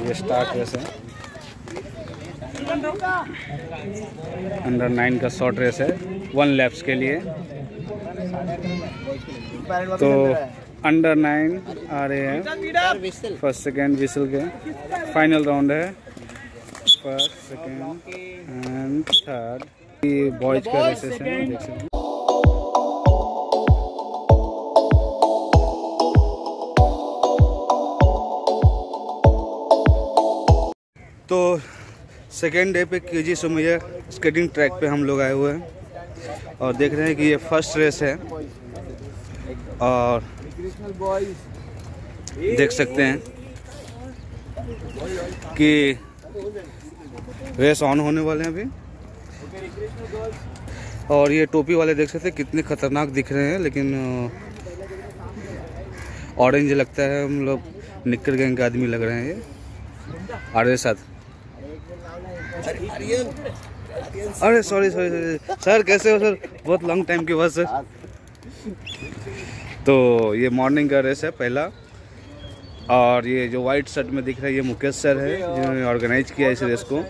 ये start race है। Under nine का शॉर्ट रेस है वन लैप्स के लिए। तो अंडर नाइन आ रहे हैं। फ़र्स्ट सेकेंड विसल के। फाइनल राउंड है। First second and third boys का रेसेस है देख सकते हैं। तो सेकेंड डे पे के जी सुमैया स्केटिंग ट्रैक पे हम लोग आए हुए हैं और देख रहे हैं कि ये फ़र्स्ट रेस है और देख सकते हैं कि रेस ऑन होने वाले हैं अभी। और ये टोपी वाले देख सकते हैं कितने खतरनाक दिख रहे हैं, लेकिन ऑरेंज लगता है, हम लोग निक्कर गैंग के आदमी लग रहे हैं ये। आर साथ। अरे सॉरी सॉरी सॉरी सर कैसे हो सर बहुत लॉन्ग टाइम के बाद सर तो ये मॉर्निंग का रेस है पहला। और ये जो वाइट शर्ट में दिख रहा है, ये मुकेश सर है, जिन्होंने ऑर्गेनाइज किया इस रेस को।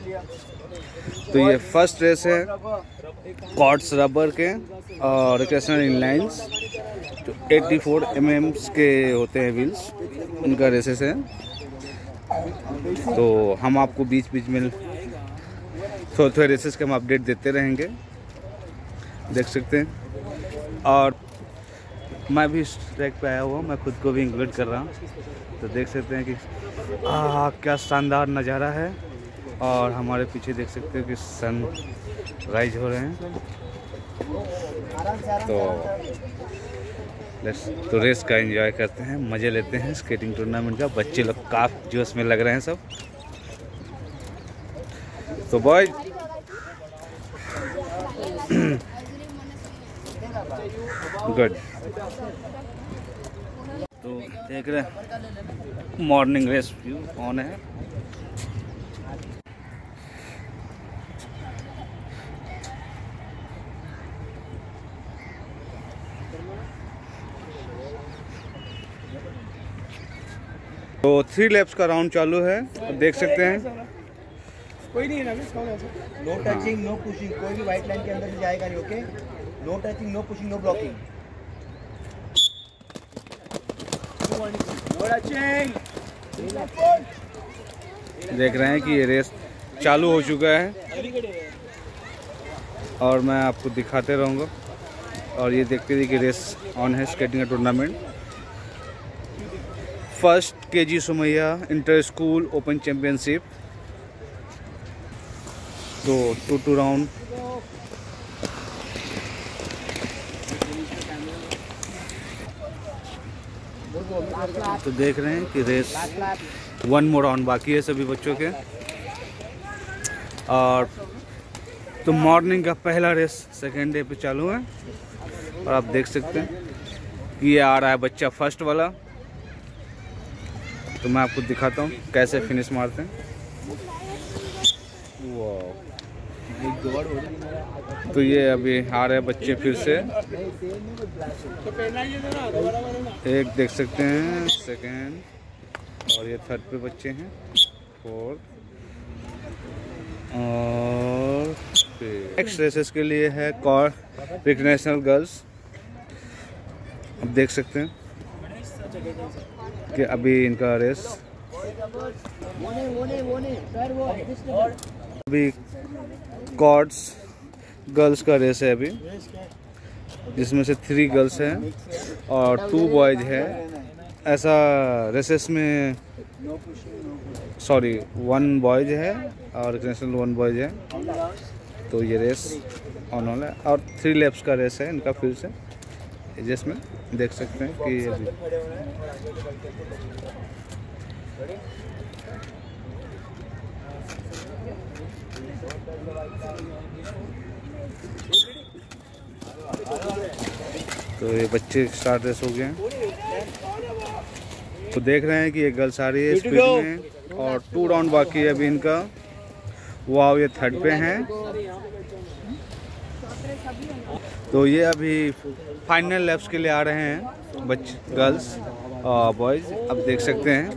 तो ये फ़र्स्ट रेस है कॉर्ड्स रबर के और रिक्रेशनल इनलाइंस जो 84 फोर mm के होते हैं व्हील्स उनका रेसेस है। तो हम आपको बीच बीच में थोड़े थोड़े रेसेस के हम अपडेट देते रहेंगे। देख सकते हैं। और मैं भी इस ट्रैक पे आया हुआ मैं खुद को भी इंक्लूड कर रहा हूँ। तो देख सकते हैं कि आ, क्या शानदार नज़ारा है। और हमारे पीछे देख सकते हैं कि सन राइज हो रहे हैं। तो लेट्स तो रेस का एंजॉय करते हैं मज़े लेते हैं। स्केटिंग टूर्नामेंट का बच्चे लोग काफ़ी जोश में लग रहे हैं सब। तो बॉय गुड तो देख रहे मॉर्निंग रेस व्यू ऑन है? तो थ्री लैप्स का राउंड चालू है देख सकते हैं। कोई नहीं है ना नो टचिंग नो पुशिंग कोई भी व्हाइट लाइन के अंदर से जाएगा नहीं okay no touching no pushing no blocking देख रहे हैं कि ये रेस चालू हो चुका है। और मैं आपको दिखाते रहूँगा। और ये देखते रहिए कि रेस ऑन है स्केटिंग का tournament first K J Somaiya inter school open championship तो टू टू राउंड तो देख रहे हैं कि रेस वन मोर राउंड बाकी है सभी बच्चों के। और तो मॉर्निंग का पहला रेस सेकेंड डे पे चालू है। और आप देख सकते हैं कि ये आ रहा है बच्चा फ़र्स्ट वाला। तो मैं आपको दिखाता हूँ कैसे फिनिश मारते हैं वाह तो ये अभी आ रहे बच्चे फिर से। एक देख सकते हैं सेकेंड और ये थर्ड पे बच्चे हैं फोर्थ और नेक्स्ट रेसेस के लिए है कॉर रिकनेशनल गर्ल्स अब देख सकते हैं कि अभी इनका रेस अभी कॉर्ड्स गर्ल्स का रेस है अभी। जिसमें से थ्री गर्ल्स हैं और टू बॉयज़ है। ऐसा रेसेस में सॉरी वन बॉयज़ है और इंटरनेशनल वन बॉयज़ है। तो ये रेस ऑन वाला है। और थ्री लेप्स का रेस है इनका फिर से। जिसमें देख सकते हैं कि अभी तो ये बच्चे स्टार्ट रेस हो गए हैं। तो देख रहे हैं कि ये गर्ल्स आ रही है स्पीड में और टू राउंड बाकी है अभी इनका। वाव ये थर्ड पे हैं। तो ये अभी फाइनल लैप्स के लिए आ रहे हैं बच्चे गर्ल्स और बॉयज़ अब देख सकते हैं।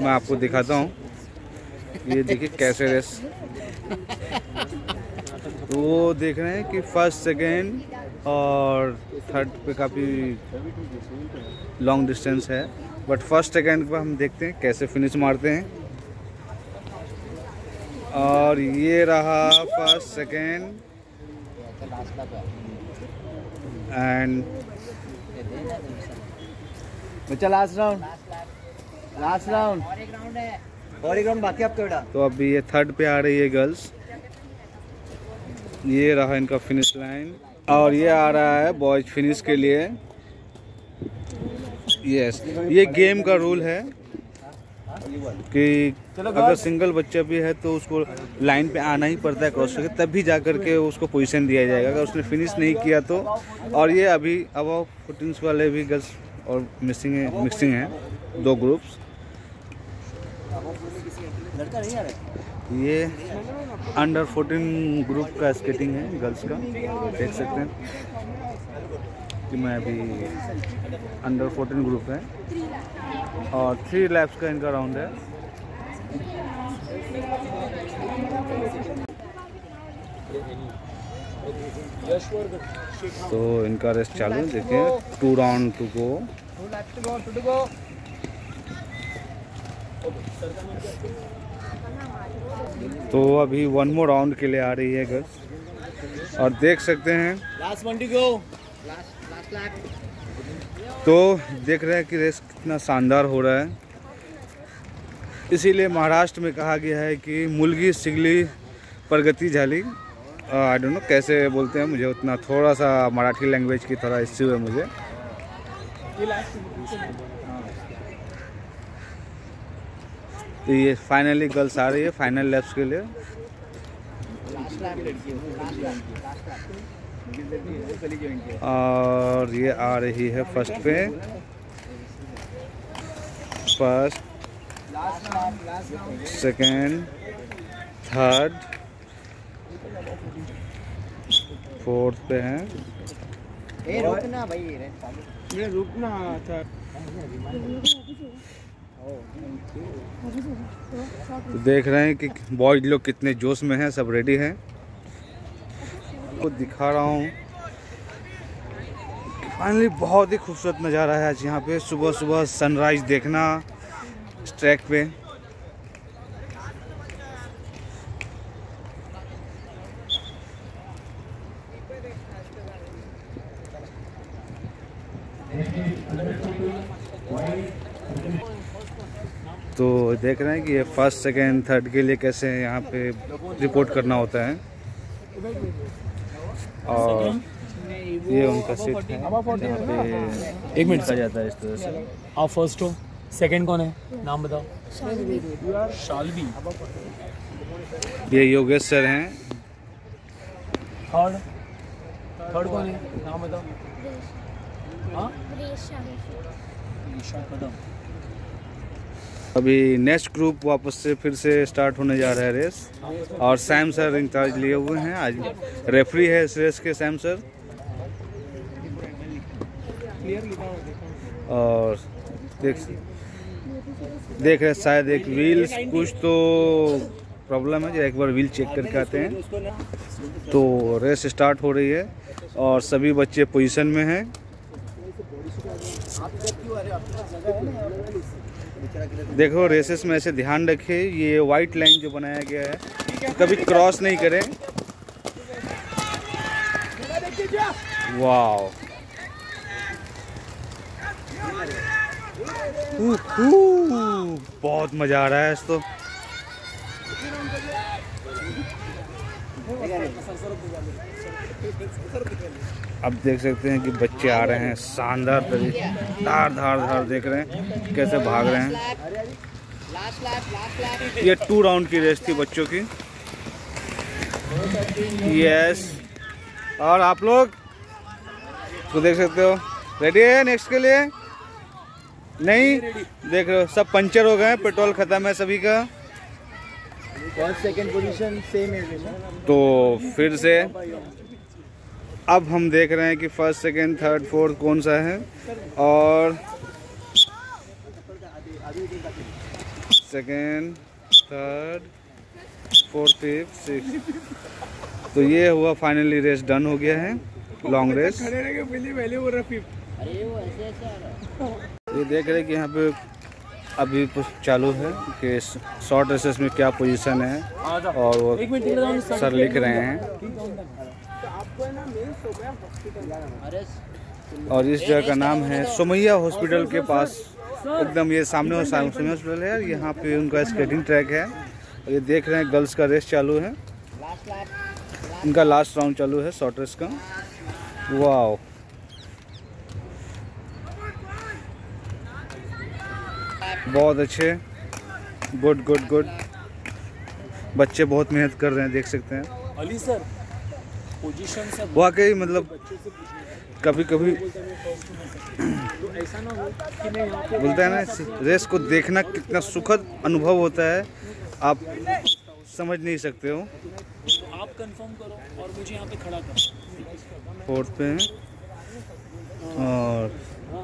मैं आपको दिखाता हूँ। ये देखिए कैसे रेस तो वो देख रहे हैं कि फ़र्स्ट सेकेंड और थर्ड पे काफ़ी लॉन्ग डिस्टेंस है। बट फ़र्स्ट सेकेंड पर हम देखते हैं कैसे फिनिश मारते हैं। और ये रहा फ़र्स्ट सेकेंड एंड बच्चा लास्ट राउंड लास्ट राउंड और एक राउंड बाकी आपका बेटा? तो अभी ये थर्ड पे आ रही है गर्ल्स ये रहा इनका फिनिश लाइन और ये आ रहा है बॉयज़ फिनिश के लिए. यस ये गेम का रूल है कि अगर सिंगल बच्चा भी है तो उसको लाइन पे आना ही पड़ता है क्रॉस करके तब भी जा करके उसको पोजीशन दिया जाएगा। अगर उसने फिनिश नहीं किया तो। और ये अभी अब फोर्टीन वाले भी गर्ल्स और मिक्सिंग है मिक्सिंग है दो ग्रुप्स ये अंडर 14 ग्रुप का स्केटिंग है गर्ल्स का, देख सकते हैं। कि मैं अभी अंडर 14 ग्रुप है। और थ्री लैप्स का इनका राउंड है। तो इनका रेस्ट चालू देखिए। टू राउंड टू गो तो अभी वन मोर राउंड के लिए आ रही है गर्ल्स और देख सकते हैं। लास्ट गो तो देख रहे हैं कि रेस कितना शानदार हो रहा है। इसीलिए महाराष्ट्र में कहा गया है कि मुलगी सिगली प्रगति झाली आई डोंट नो कैसे बोलते हैं मुझे उतना थोड़ा सा मराठी लैंग्वेज की थोड़ा इश्यू है मुझे। तो ये फाइनली गर्ल्स आ रही है फाइनल लैप्स के लिए। और ये आ रही है फ़र्स्ट पे। फ़र्स्ट सेकेंड थर्ड फोर्थ पे है। ए रुकना भाई ये रुकना था तो देख रहे हैं कि बॉयज़ लोग कितने जोश में हैं, सब रेडी हैं। को दिखा रहा हूँ। फाइनली बहुत ही खूबसूरत नज़ारा है आज यहाँ पे। सुबह सुबह सनराइज देखना ट्रैक पे। तो देख रहे हैं कि ये फ़र्स्ट सेकेंड थर्ड के लिए कैसे यहाँ पे रिपोर्ट करना होता है। और ये उनका सीट है। जहाँ पे एक मिनट। जाता है इस तरह से। आप फ़र्स्ट हो। सेकंड कौन है? नाम बताओ। शालवी। ये योगेश सर हैं। थर्ड थर्ड कौन है? नाम बताओ। हाँ? कदम। अभी नेक्स्ट ग्रुप वापस से फिर से स्टार्ट होने जा रहा है रेस। और सैम सर इंचार्ज लिए हुए हैं। आज रेफरी है इस रेस के सैम सर। और देख देख रहे शायद एक व्हील कुछ तो प्रॉब्लम है। जो एक बार व्हील चेक करके आते हैं। तो रेस स्टार्ट हो रही है और सभी बच्चे पोजीशन में हैं। देखो रेसेस में ऐसे ध्यान रखें ये वाइट लाइन जो बनाया गया है कभी क्रॉस नहीं करें। वाओ बहुत मज़ा आ रहा है इस तो अब देख सकते हैं कि बच्चे आ रहे हैं शानदार तरीके धार धार धार देख रहे हैं कैसे भाग रहे हैं। ये टू राउंड की रेस थी बच्चों की। यस और आप लोग? तो देख सकते हो। रेडी है नेक्स्ट के लिए? नहीं? देख रहे हो सब पंचर हो गए हैं पेट्रोल खत्म है सभी का। सेकंड पोजीशन सेम है तो फिर से अब हम देख रहे हैं कि फ़र्स्ट सेकंड थर्ड फोर्थ कौन सा है और second third fourth fifth six तो ये हुआ फाइनली रेस डन हो गया है। लॉन्ग रेस ये देख रहे हैं कि यहाँ पे अभी चालू है कि शॉर्ट रेसेस में क्या पोजीशन है और वो सर लिख रहे हैं। और इस जगह का नाम है सोमैया हॉस्पिटल के पास। एकदम ये सामने सोमैया हॉस्पिटल है यहाँ पे उनका स्केटिंग ट्रैक है। और ये देख रहे हैं गर्ल्स का रेस चालू है। उनका लास्ट राउंड चालू है शॉर्ट रेस का। वाओ बहुत अच्छे। गुड गुड गुड बच्चे बहुत मेहनत कर रहे हैं, देख सकते हैं। अली सर पोजीशन वाकई मतलब कभी कभी तो ऐसा ना हो कि मैं यहाँ पे बोलते हैं ना रेस को देखना कितना सुखद अनुभव होता है आप समझ नहीं सकते हो। तो आप कंफर्म करो और मुझे यहाँ पे खड़ा करो। फोर्थ पे हैं। और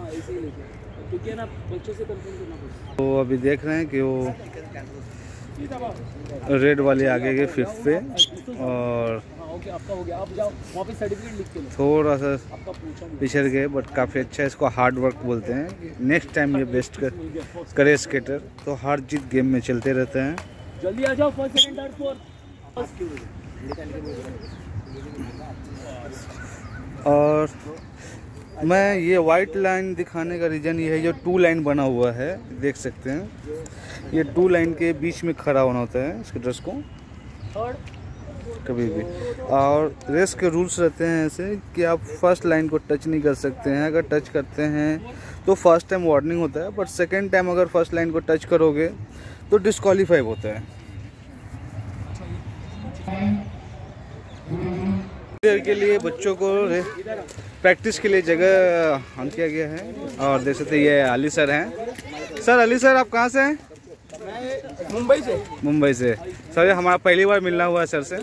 ऐसे लेके। क्योंकि ना बच्चों से कंफर्म करना तो अभी देख रहे हैं कि वो रेड वाले आगे गए फिफ्थ पे और ओके आपका हो गया आप जाओ वहाँ पे सर्टिफिकेट लिख के थोड़ा सा पिछड़ गए बट काफ़ी अच्छा है इसको हार्ड वर्क बोलते हैं। नेक्स्ट टाइम ये बेस्ट कर करे स्केटर तो हार जीत गेम में चलते रहते हैं। जल्दी आ जाओ फ़र्स्ट सेकंड थर्ड फोर्थ और मैं ये वाइट लाइन दिखाने का रीज़न ये है जो टू लाइन बना हुआ है देख सकते हैं। ये टू लाइन के बीच में खड़ा होना होता है स्केटर्स को। थर्ड कभी भी। और रेस के रूल्स रहते हैं ऐसे कि आप फ़र्स्ट लाइन को टच नहीं कर सकते हैं। अगर टच करते हैं तो फ़र्स्ट टाइम वार्निंग होता है बट सेकेंड टाइम अगर फ़र्स्ट लाइन को टच करोगे तो डिस्qualify होता है। देर के लिए बच्चों को प्रैक्टिस के लिए जगह हम किया गया है। और देख सकते ये अली सर हैं। सर अली सर आप कहाँ से हैं? मुंबई से। मुंबई से। सर हमारा पहली बार मिलना हुआ है सर से।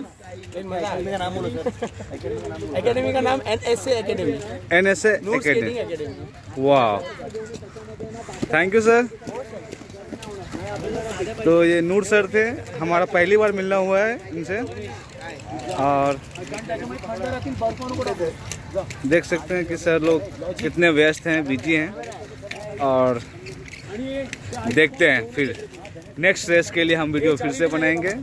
एकेडमी का नाम N S academy N S academy academy वाह थैंक यू सर तो ये नूर सर थे हमारा पहली बार मिलना हुआ है इनसे। और देख सकते हैं कि सर लोग कितने व्यस्त हैं बिज़ी हैं। और देखते हैं फिर। नेक्स्ट रेस के लिए हम वीडियो फिर से बनाएँगे।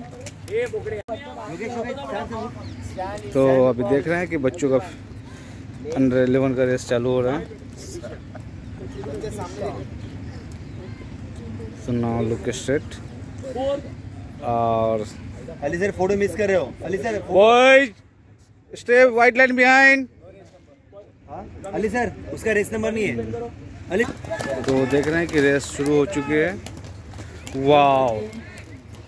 तो अभी देख रहे हैं कि बच्चों का अंडर एलेवन का रेस चालू हो रहा है। तो लुक स्ट्रेट और अली सर फ़ोटो मिस कर रहे हो? Ali sir boys stay white line behind Ali sir उसका रेस नंबर नहीं है। अली तो देख रहे हैं कि रेस शुरू हो चुकी है। वाओ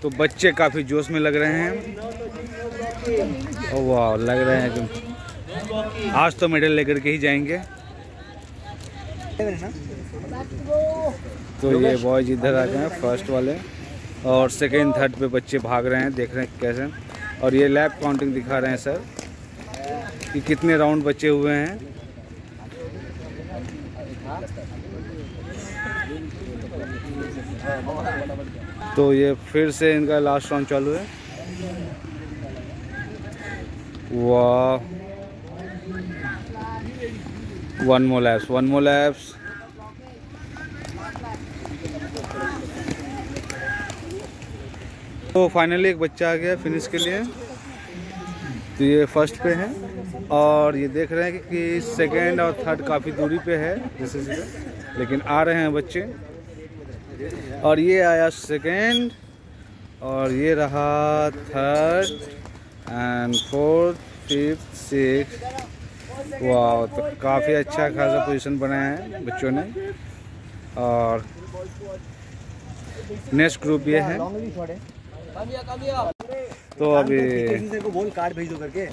तो बच्चे काफ़ी जोश में लग रहे हैं। वाह, लग रहे हैं कि आज तो मेडल लेकर के ही जाएँगे। तो ये बॉयज़ इधर आ गए हैं फ़र्स्ट वाले। और सेकेंड थर्ड पे बच्चे भाग रहे हैं, देख रहे हैं कैसे। और ये लैब काउंटिंग दिखा रहे हैं सर कि कितने राउंड बचे हुए हैं। तो ये फिर से इनका लास्ट राउंड चालू है। वाह। One more laps one more laps तो फाइनली एक बच्चा आ गया फिनिश के लिए। तो ये फ़र्स्ट पे है। और ये देख रहे हैं कि, कि सेकेंड और थर्ड काफ़ी दूरी पे है। जैसे लेकिन आ रहे हैं बच्चे। और ये आया सेकेंड और ये रहा third and fourth fifth six वाह तो काफ़ी अच्छा खासा पोजीशन बनाया है बच्चों ने। और नेक्स्ट ग्रुप ये है। तो अभी बोल कार्ड भेज दो करके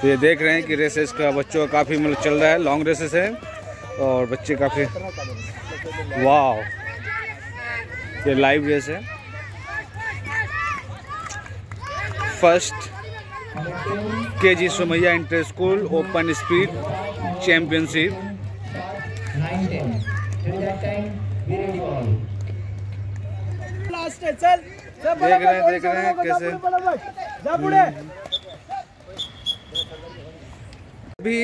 तो ये देख रहे हैं कि रेसेस का बच्चों का काफ़ी मतलब चल रहा है लॉन्ग रेसेस है और बच्चे काफ़ी वाह ये लाइव रेस है। First K G Sumaiya inter school open speed championship चल, देख रहे हैं देख रहे हैं कैसे। अभी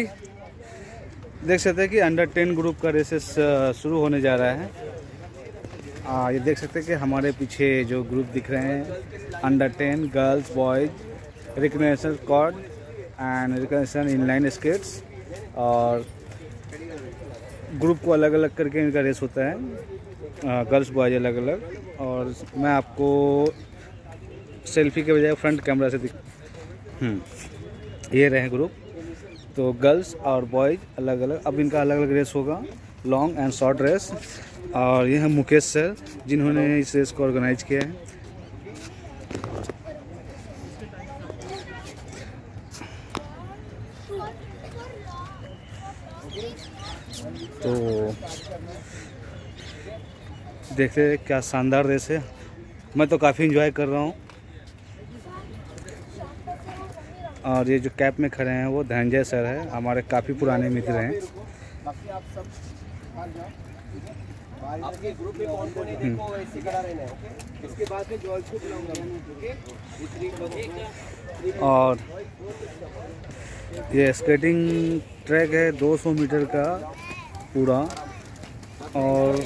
देख सकते हैं कि अंडर टेन ग्रुप का रेसेस शुरू होने जा रहा है। आ, ये देख सकते हैं कि हमारे पीछे जो ग्रुप दिख रहे हैं under ten girls boys recognition quad and recognition inline skates और ग्रुप को अलग अलग करके इनका रेस होता है। गर्ल्स बॉयज़ अलग अलग और मैं आपको सेल्फी के बजाय फ्रंट कैमरा से दिख हम्म, ये रहे ग्रुप तो गर्ल्स और बॉयज़ अलग अलग अब इनका अलग अलग रेस होगा लॉन्ग एंड शॉर्ट रेस और ये हैं मुकेश सर जिन्होंने इस रेस को ऑर्गेनाइज किया है। तो देखते क्या शानदार रेस है। मैं तो काफ़ी इंजॉय कर रहा हूँ। और ये जो कैप में खड़े हैं, वो धनंजय सर है, हमारे काफ़ी पुराने मित्र हैं। आपके ग्रुप में कौन कौन है देखो ऐसे खड़ा रहना है इसके बाद में जॉर्ज को बुलाऊँगा और ये स्केटिंग ट्रैक है 200 मीटर का पूरा। और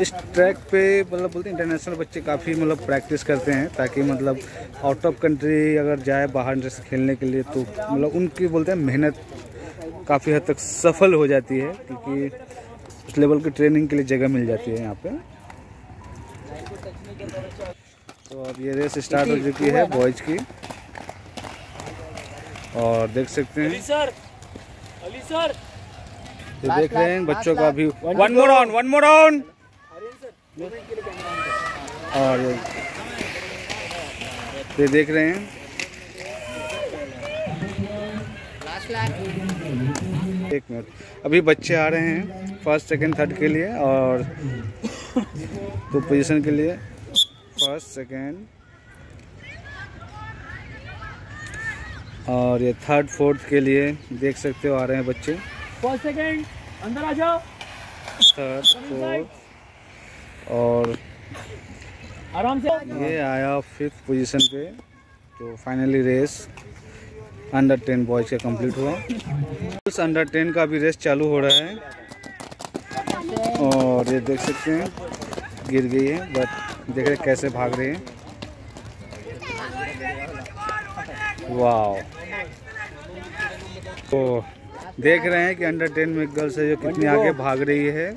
इस ट्रैक पे मतलब बोलते हैं इंटरनेशनल बच्चे काफ़ी मतलब प्रैक्टिस करते हैं ताकि मतलब आउट ऑफ़ कंट्री अगर जाए बाहर से खेलने के लिए तो मतलब उनकी बोलते हैं मेहनत काफ़ी हद तक सफल हो जाती है क्योंकि उस लेवल की ट्रेनिंग के लिए जगह मिल जाती है यहाँ पे। तो अब ये रेस स्टार्ट हो चुकी है बॉयज़ की। और देख सकते हैं। Ali sir Ali sir. ये देख रहे हैं बच्चों का भी one more on one more on और ये देख रहे हैं। एक मिनट। अभी बच्चे आ रहे हैं फ़र्स्ट सेकंड थर्ड के लिए और तो पोजीशन के लिए। फ़र्स्ट सेकंड और ये थर्ड फोर्थ के लिए देख सकते हो आ रहे हैं बच्चे। फ़र्स्ट सेकंड अंदर आ जाओ। थर्ड फोर्थ और आराम से ये आया फिफ्थ पोजीशन पे तो finally race under ten boys का कंप्लीट हुआ। उस अंडर टेन का भी रेस चालू हो रहा है। और ये देख सकते हैं गिर गई है बट देख रहे कैसे भाग रहे हैं। वाह तो देख रहे हैं कि अंडर टेन में गर्ल्स है जो कितनी आगे भाग रही है।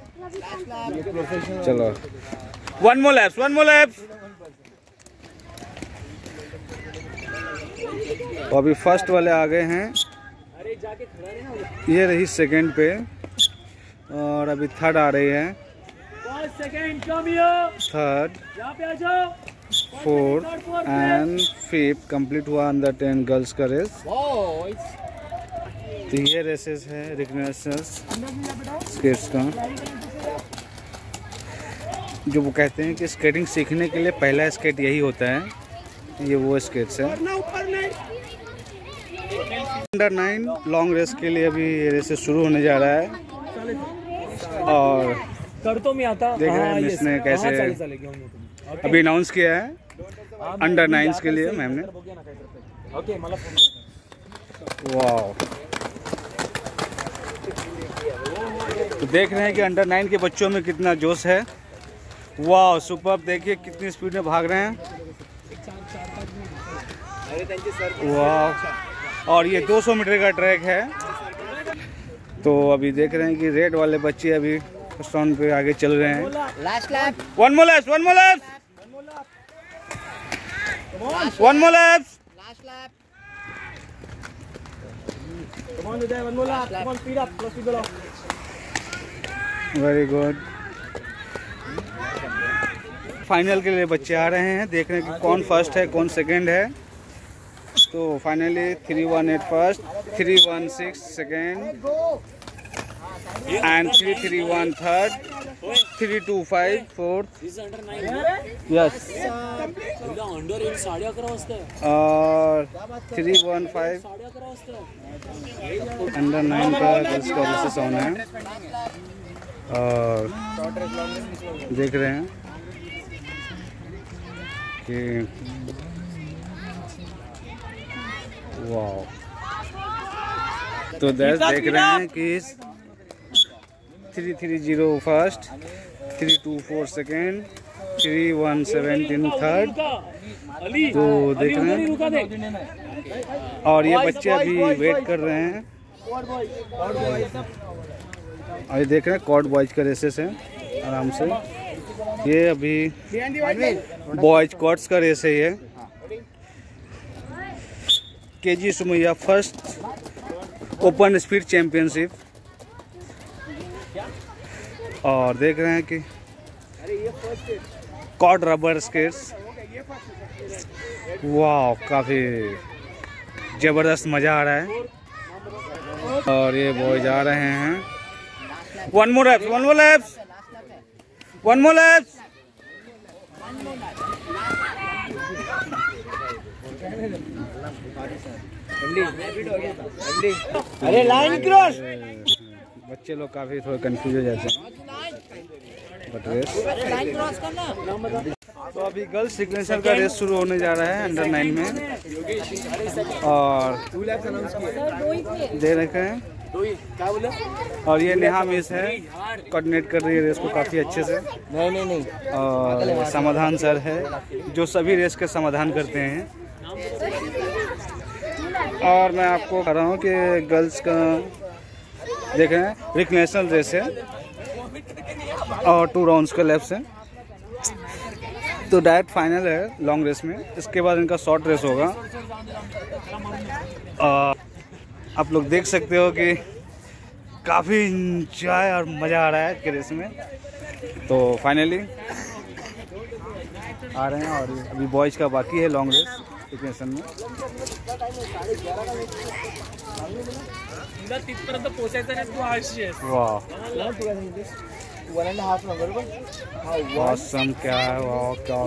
चलो। One more laps one more laps तो अभी फ़र्स्ट वाले आ गए हैं। ये रही सेकंड पे। और अभी थर्ड आ रही है। Third fourth and fifth complete हुआ अंडर टेन गर्ल्स का रेस तो ये रेसेस है रिकग्नेशंस स्केट्स का जो वो कहते हैं कि स्केटिंग सीखने के लिए पहला स्केट यही होता है। ये वो स्केट्स है। अंडर नाइन लॉन्ग रेस के लिए अभी ये रेसेस शुरू होने जा रहा है। और कर तो मैं आता देख रहे हैं मिस ने कैसे अभी अनाउंस किया है। अंडर नाइन्स के लिए मैम ने। ओके मला वाह तो देख रहे हैं कि अंडर नाइन के बच्चों में कितना जोश है। वाह सुपर देखिए कितनी स्पीड में भाग रहे हैं। वाह और ये 200 मीटर का ट्रैक है। तो अभी देख रहे हैं कि रेड वाले बच्चे अभी फ़र्स्ट राउंड पे आगे चल रहे हैं। Last lap one more one more one more last lap Come on, Uday, one more lap. Come on, speed up. Close to the lock. Very good final के लिए बच्चे आ रहे हैं देख रहे हैं कि कौन फ़र्स्ट है, कौन सेकंड है तो finally three one eight first three one six second and three three one third three two five fourth yes. और three one five. Under nine का गर्ल्स है और देख रहे हैं कि वाह तो दस देख रहे हैं कि three three zero first three two four second three one seventeen third. तो देख रहे हैं। और ये बच्चे अभी वेट कर रहे हैं। और ये देख रहे हैं, कॉर्ड बॉयज़ का रेसेस है, आराम से। ये अभी बॉयज़ कॉर्ड्स का रेस है ये। K G Sumaiya first open speed championship. और देख रहे हैं कि कॉर्ड रबर स्केट्स। वाह काफ़ी ज़बरदस्त मज़ा आ रहा है। और ये बॉय जा रहे हैं। One more laps one more laps one more laps अरे लाइन क्रॉस बच्चे लोग काफ़ी थोड़े कंफ्यूज हो जाते हैं। बट रेस तो अभी गर्ल्स सिग्नेचर का रेस शुरू होने जा रहा है अंडर नाइन में। और दे रखे हैं। और ये नेहा मिस है। कोऑर्डिनेट कर रही है रेस को काफ़ी अच्छे से। नहीं नहीं नहीं और समाधान सर है, जो सभी रेस के समाधान करते हैं। और मैं आपको कह रहा हूँ कि गर्ल्स का, देख रहे हैं रिकनेशनल रेस है। और टू राउंड्स का लेफ़्ट है। तो डायरेक्ट फाइनल है लॉन्ग रेस में। इसके बाद इनका शॉर्ट रेस होगा। और आप लोग देख सकते हो कि काफ़ी इंजॉय और मज़ा आ रहा है के रेस में। तो फाइनली आ रहे हैं और अभी बॉयज़ का बाकी है लॉन्ग रेस इक्वेशन में। तू वाह। मौसम क्या है? वाह क्या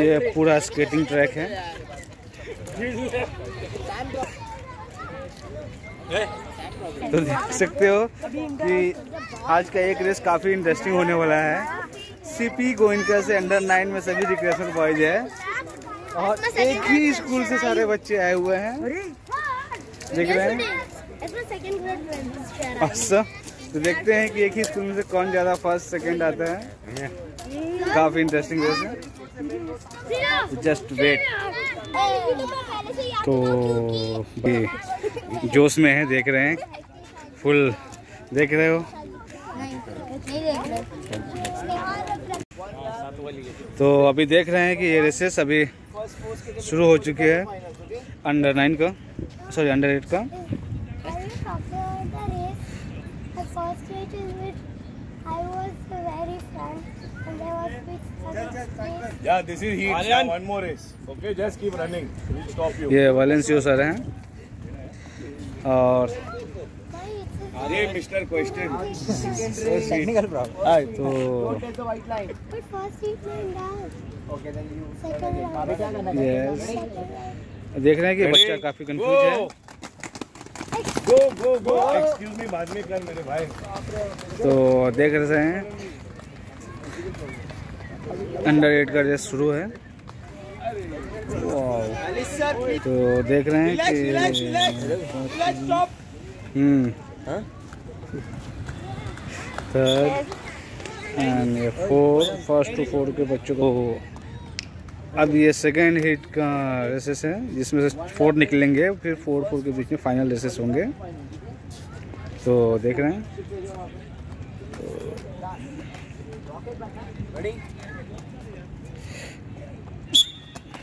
ये पूरा स्केटिंग ट्रैक है। तो देख सकते हो कि आज का एक रेस काफ़ी इंटरेस्टिंग होने वाला है। सीपी गोइंका से अंडर नाइन में सभी रिक्रेशन बॉयज़ है। और एक ही स्कूल से सारे बच्चे आए हुए हैं। देख रहे हैं। अच्छा तो देखते हैं कि एक ही स्कूल में से कौन ज़्यादा फ़र्स्ट सेकंड आता है। काफ़ी इंटरेस्टिंग रेस है। Just wait. तो ये जोश में है, देख रहे हैं। फुल, देख रहे हो? तो अभी देख रहे हैं कि ये रेसेस अभी शुरू हो चुके हैं अंडर नाइन का सॉरी अंडर एट का। Yeah, this is heat. Yeah, one more race. Okay, just keep running. We'll stop you. ये वैलेंसियो सर हैं और. टेक्निकल प्रॉब्लम तो यस देख रहे हैं कि बच्चा काफ़ी कंफ्यूज है Go, go, go. Excuse me, बाद में कर मेरे भाई. तो देख रहे हैं अंडर एट का रेस शुरू है। तो देख रहे हैं कि हम्म। थर्ड एंड ये फोर फ़र्स्ट टू फोर के बच्चों को अब ये सेकेंड हिट का रेसेस है जिसमें से फोर निकलेंगे फिर फोर फोर के बीच में फाइनल रेसेस होंगे। तो देख रहे हैं।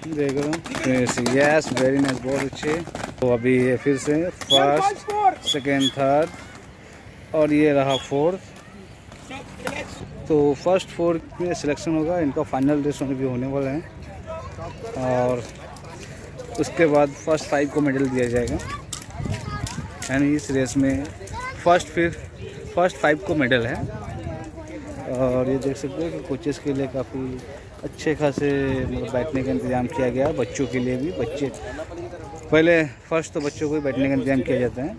देख रहे हो यस वेरी नाइस बहुत अच्छे। तो अभी ये फिर से फ़र्स्ट सेकेंड थर्ड और ये रहा फोर्थ तो फ़र्स्ट फोर में सिलेक्शन होगा, इनका फाइनल रेस भी होने वाला है। और उसके बाद फ़र्स्ट फाइव को मेडल दिया जाएगा। यानी इस रेस में फ़र्स्ट फिर फ़र्स्ट फाइव को मेडल है। और ये देख सकते हो कि कोचेस के लिए काफ़ी अच्छे खासे मतलब बैठने का इंतज़ाम किया गया बच्चों के लिए भी बच्चे पहले फ़र्स्ट तो बच्चों को ही बैठने का इंतज़ाम किया जाता है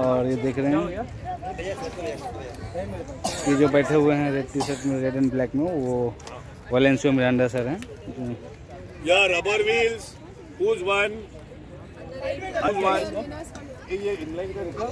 और ये देख रहे हैं ये जो बैठे हुए हैं रेड टी शर्ट में रेड एंड ब्लैक में वो वैलेंसियो मिरांडा सर हैं one? Who's one? ये इनलाइन का.